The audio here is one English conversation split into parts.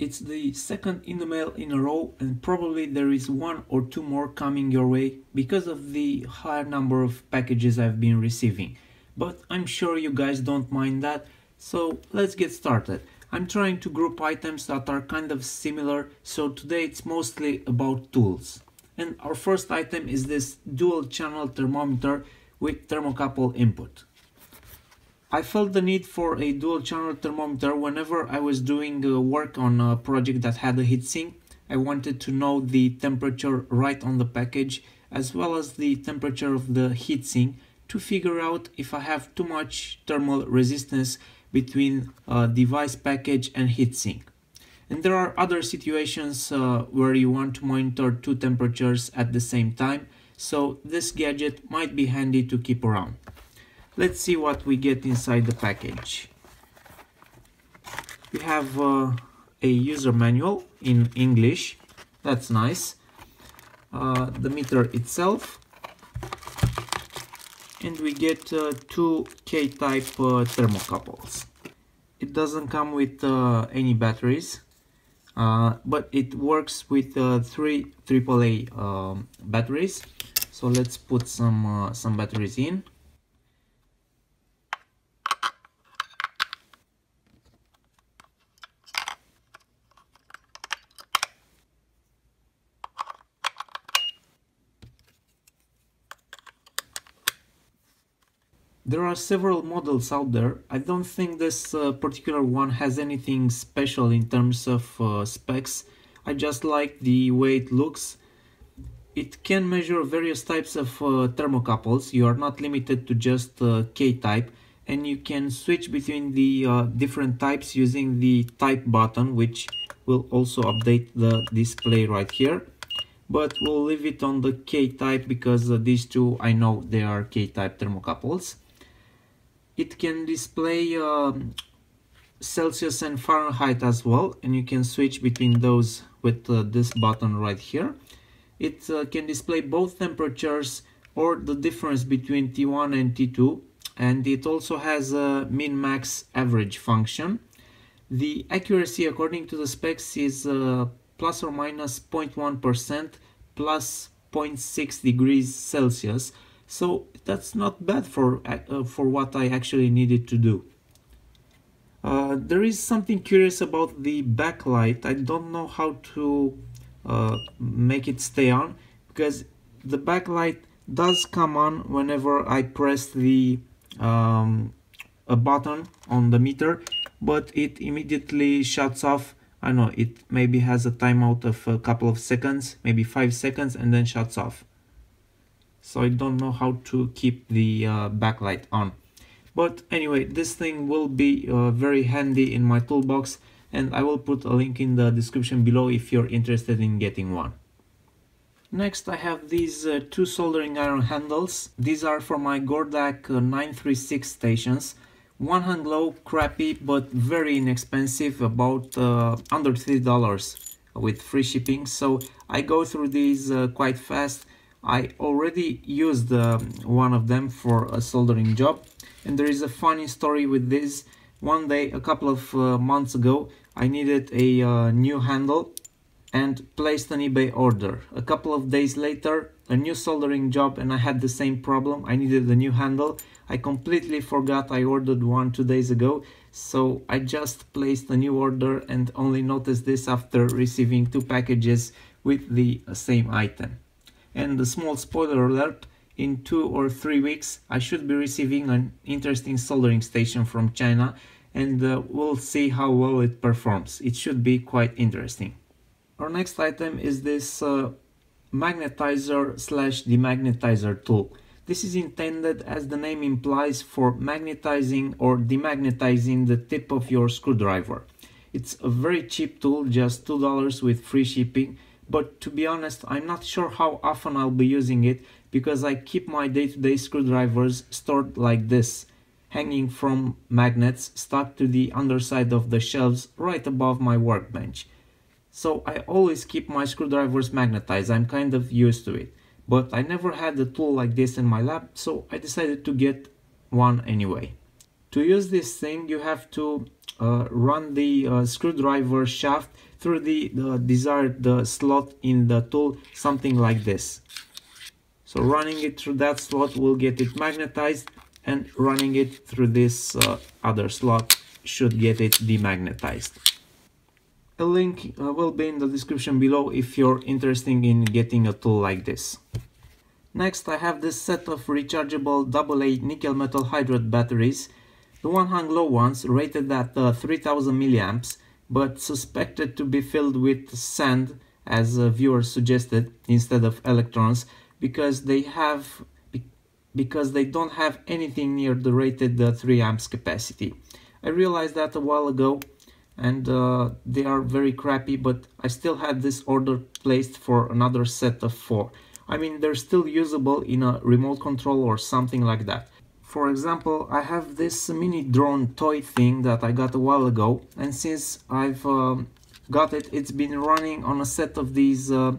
It's the second in the mail in a row and probably there is one or two more coming your way because of the higher number of packages I've been receiving. But I'm sure you guys don't mind that, so let's get started. I'm trying to group items that are kind of similar, so today it's mostly about tools. And our first item is this dual channel thermometer with thermocouple input. I felt the need for a dual channel thermometer whenever I was doing uh, work on a project that had a heatsink. I wanted to know the temperature right on the package as well as the temperature of the heatsink to figure out if I have too much thermal resistance between uh, device package and heatsink. And there are other situations uh, where you want to monitor two temperatures at the same time, so this gadget might be handy to keep around. Let's see what we get inside the package. We have uh, a user manual in English. That's nice. Uh, the meter itself. And we get uh, two K-type uh, thermocouples. It doesn't come with uh, any batteries, uh, but it works with three AAA um, batteries. So let's put some some batteries in. There are several models out there. I don't think this uh, particular one has anything special in terms of uh, specs. I just like the way it looks. It can measure various types of uh, thermocouples. You are not limited to just uh, K-type and you can switch between the uh, different types using the type button which will also update the display right here but we'll leave it on the K-type because uh, these two I know they are K-type thermocouples it can display um, Celsius and Fahrenheit as well and you can switch between those with uh, this button right here. It uh, can display both temperatures or the difference between T1 and T2 and it also has a min-max average function. The accuracy according to the specs is uh, plus or minus 0.1 plus 0.6 degrees Celsius. So that's not bad for, uh, for what I actually needed to do. Uh, there is something curious about the backlight. I don't know how to uh, make it stay on because the backlight does come on whenever I press the um, a button on the meter but it immediately shuts off I know it maybe has a timeout of a couple of seconds maybe five seconds and then shuts off so I don't know how to keep the uh, backlight on but anyway this thing will be uh, very handy in my toolbox and I will put a link in the description below if you're interested in getting one. Next I have these uh, two soldering iron handles. These are for my Gordak uh, 936 stations. One hand glow, crappy but very inexpensive, about uh, under $3 with free shipping. So I go through these uh, quite fast I already used uh, one of them for a soldering job and there is a funny story with this. One day, a couple of uh, months ago, I needed a uh, new handle and placed an eBay order. A couple of days later, a new soldering job and I had the same problem. I needed a new handle. I completely forgot I ordered one two days ago, so I just placed a new order and only noticed this after receiving two packages with the same item. And a small spoiler alert, in two or three weeks I should be receiving an interesting soldering station from China and uh, we'll see how well it performs. It should be quite interesting. Our next item is this uh, magnetizer slash demagnetizer tool. This is intended as the name implies for magnetizing or demagnetizing the tip of your screwdriver. It's a very cheap tool, just $2 with free shipping but to be honest I'm not sure how often I'll be using it because I keep my day-to-day -day screwdrivers stored like this hanging from magnets stuck to the underside of the shelves right above my workbench. So I always keep my screwdrivers magnetized, I'm kind of used to it. But I never had a tool like this in my lab, so I decided to get one anyway. To use this thing you have to uh, run the uh, screwdriver shaft through the, the desired uh, slot in the tool, something like this. So running it through that slot will get it magnetized and running it through this uh, other slot should get it demagnetized. A link uh, will be in the description below if you're interested in getting a tool like this. Next I have this set of rechargeable AA nickel metal hydride batteries. The one hung low ones rated at uh, 3000 milliamps but suspected to be filled with sand as a viewer suggested instead of electrons because they have because they don't have anything near the rated uh, 3 amps capacity. I realized that a while ago and uh, they are very crappy but I still had this order placed for another set of 4. I mean they're still usable in a remote control or something like that. For example, I have this mini drone toy thing that I got a while ago and since I've uh, got it, it's been running on a set of these uh,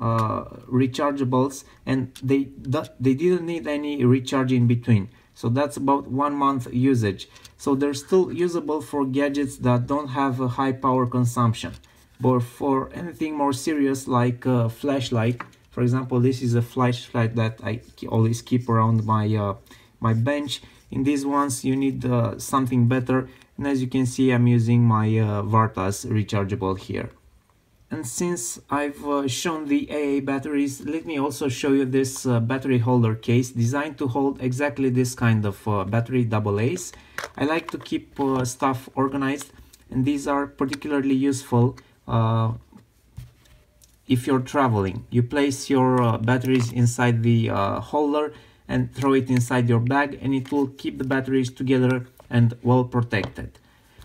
uh, rechargeables and they, they didn't need any recharge in between. So that's about one month usage. So they're still usable for gadgets that don't have a high power consumption. But for anything more serious like a flashlight, for example, this is a flashlight that I always keep around my uh, my bench. In these ones you need uh, something better. And as you can see I'm using my uh, Vartas rechargeable here. And since I've uh, shown the AA batteries let me also show you this uh, battery holder case designed to hold exactly this kind of uh, battery double A's. I like to keep uh, stuff organized and these are particularly useful if you're traveling. You place your batteries inside the holder and throw it inside your bag and it will keep the batteries together and well protected.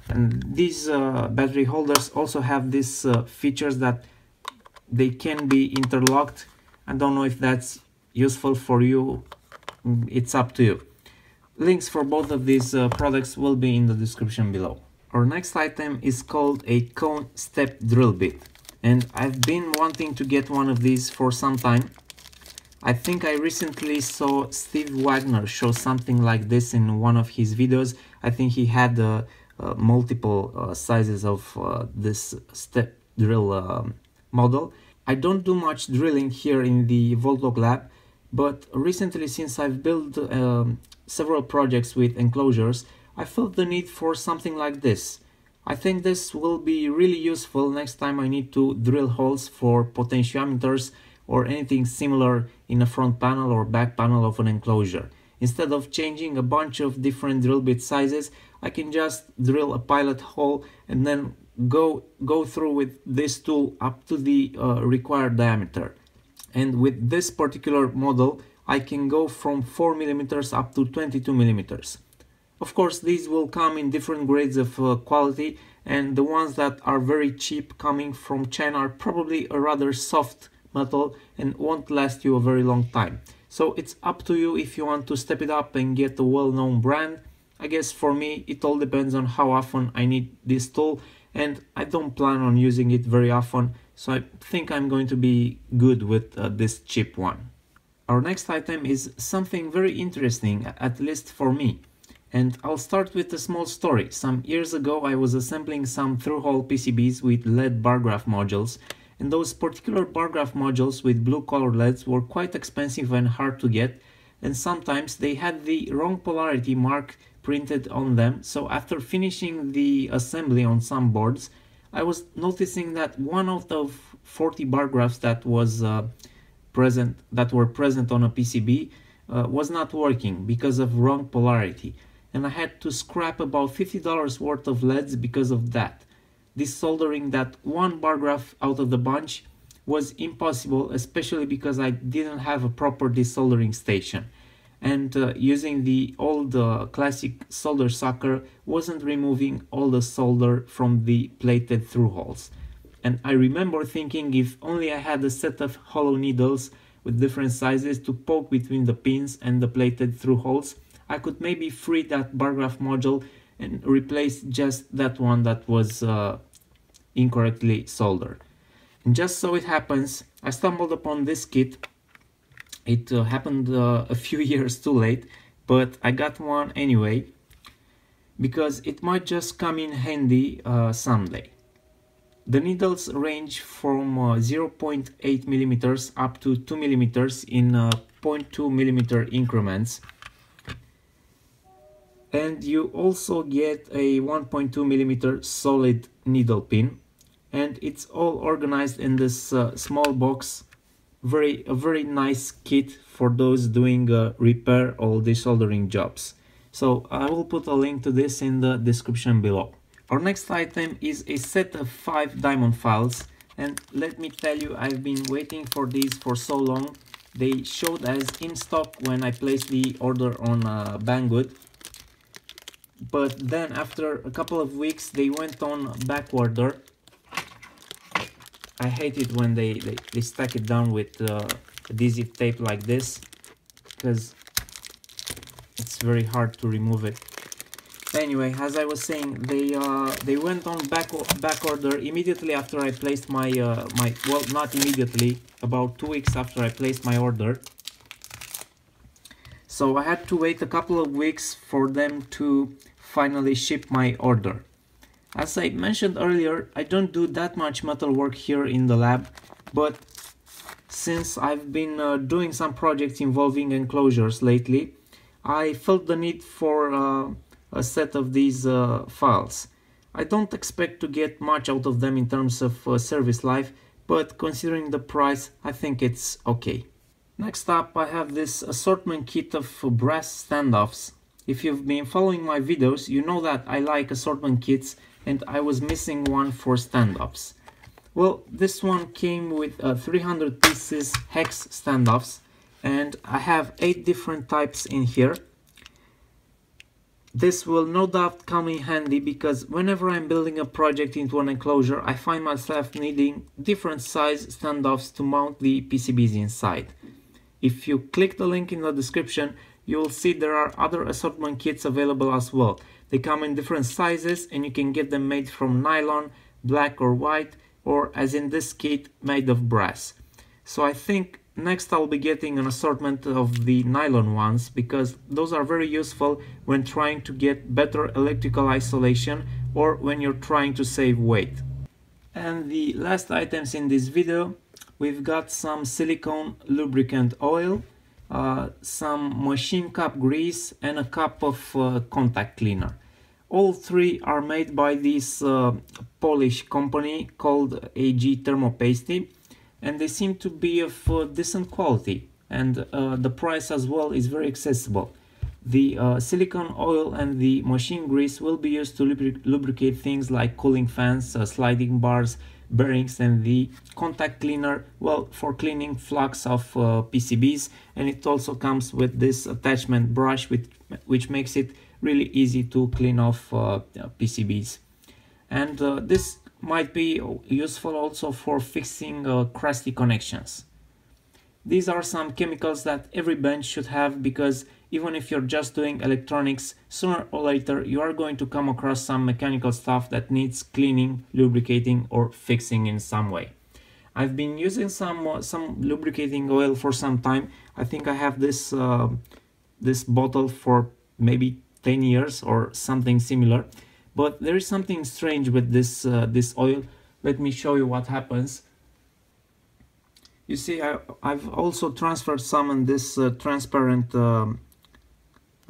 And these uh, battery holders also have these uh, features that they can be interlocked. I don't know if that's useful for you. Mm, it's up to you. Links for both of these uh, products will be in the description below. Our next item is called a cone step drill bit. And I've been wanting to get one of these for some time I think I recently saw Steve Wagner show something like this in one of his videos. I think he had uh, uh, multiple uh, sizes of uh, this step drill um, model. I don't do much drilling here in the Voltlog lab, but recently since I've built um, several projects with enclosures, I felt the need for something like this. I think this will be really useful next time I need to drill holes for potentiometers or anything similar in a front panel or back panel of an enclosure. Instead of changing a bunch of different drill bit sizes, I can just drill a pilot hole and then go, go through with this tool up to the uh, required diameter. And with this particular model, I can go from 4 millimeters up to 22 millimeters. Of course, these will come in different grades of uh, quality and the ones that are very cheap coming from China are probably a rather soft metal and won't last you a very long time. So it's up to you if you want to step it up and get a well-known brand. I guess for me it all depends on how often I need this tool and I don't plan on using it very often so I think I'm going to be good with uh, this cheap one. Our next item is something very interesting, at least for me. And I'll start with a small story. Some years ago I was assembling some through-hole PCBs with LED bar graph modules and those particular bar graph modules with blue color LEDs were quite expensive and hard to get and sometimes they had the wrong polarity mark printed on them. So after finishing the assembly on some boards I was noticing that one out of 40 bar graphs that was uh, present that were present on a PCB uh, was not working because of wrong polarity. And I had to scrap about $50 worth of LEDs because of that desoldering that one bar graph out of the bunch was impossible, especially because I didn't have a proper desoldering station. And uh, using the old uh, classic solder sucker wasn't removing all the solder from the plated through holes. And I remember thinking if only I had a set of hollow needles with different sizes to poke between the pins and the plated through holes, I could maybe free that bar graph module and replace just that one that was uh, incorrectly soldered. And just so it happens, I stumbled upon this kit. It uh, happened uh, a few years too late, but I got one anyway. because it might just come in handy uh, someday. The needles range from uh, 0.8 millimeters up to 2 millimeters in uh, 0.2 millimeter increments. And you also get a 1.2 millimeter solid needle pin. And it's all organized in this uh, small box. Very, a very nice kit for those doing uh, repair or desoldering jobs. So I will put a link to this in the description below. Our next item is a set of 5 diamond files and let me tell you I've been waiting for these for so long. They showed as in stock when I placed the order on uh, Banggood but then after a couple of weeks they went on back order. I hate it when they, they, they stack it down with uh, adhesive tape like this because it's very hard to remove it anyway as i was saying they uh, they went on back back order immediately after i placed my uh, my well not immediately about two weeks after i placed my order so i had to wait a couple of weeks for them to finally ship my order as i mentioned earlier i don't do that much metal work here in the lab but since i've been uh, doing some projects involving enclosures lately i felt the need for uh, a set of these uh, files. I don't expect to get much out of them in terms of uh, service life, but considering the price, I think it's okay. Next up, I have this assortment kit of brass standoffs. If you've been following my videos, you know that I like assortment kits and I was missing one for standoffs. Well, this one came with uh, 300 pieces hex standoffs and I have 8 different types in here this will no doubt come in handy because whenever I'm building a project into an enclosure, I find myself needing different size standoffs to mount the PCBs inside. If you click the link in the description, you will see there are other assortment kits available as well. They come in different sizes and you can get them made from nylon, black or white, or as in this kit, made of brass. So I think Next I'll be getting an assortment of the nylon ones because those are very useful when trying to get better electrical isolation or when you're trying to save weight. And the last items in this video, we've got some silicone lubricant oil, uh, some machine cup grease and a cup of uh, contact cleaner. All three are made by this uh, Polish company called AG TermoPasty and they seem to be of uh, decent quality and uh, the price as well is very accessible. The silicone oil and the machine grease will be used to lubricate things like cooling fans, sliding bars, bearings and the contact cleaner, well, for cleaning flux of uh, PCBs and it also comes with this attachment brush which, which makes it really easy to clean off uh, PCBs. And this might be useful also for fixing uh, crusty connections. These are some chemicals that every bench should have because even if you're just doing electronics, sooner or later you are going to come across some mechanical stuff that needs cleaning, lubricating or fixing in some way. I've been using some uh, some lubricating oil for some time. I think I have this uh, this bottle for maybe 10 years or something similar but there is something strange with this uh, this oil let me show you what happens you see I, have also transferred some in this uh, transparent um,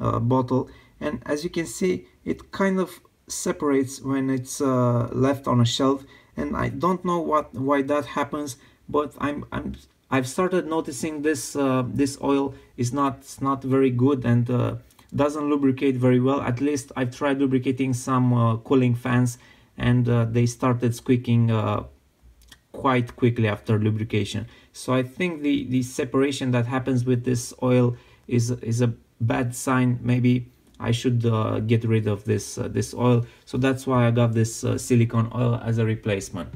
uh, bottle. And as you can see it kind of separates when it's uh, left on a shelf. And I don't know what why that happens but I'm, I'm I've started noticing this uh, this oil is not not very good and uh, doesn't lubricate very well. At least I've tried lubricating some uh, cooling fans and uh, they started squeaking uh, quite quickly after lubrication. So I think the the separation that happens with this oil is is a bad sign. Maybe I should uh, get rid of this uh, this oil. So that's why I got this uh, silicone oil as a replacement.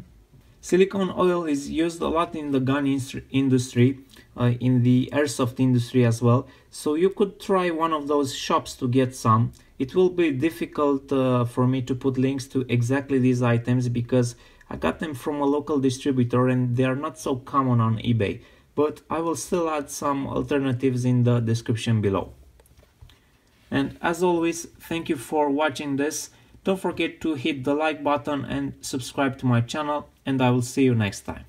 Silicone oil is used a lot in the gun industry uh, in the airsoft industry as well. So you could try one of those shops to get some. It will be difficult uh, for me to put links to exactly these items because I got them from a local distributor and they are not so common on eBay. But I will still add some alternatives in the description below And as always, thank you for watching this. Don't forget to hit the like button and subscribe to my channel and I will see you next time.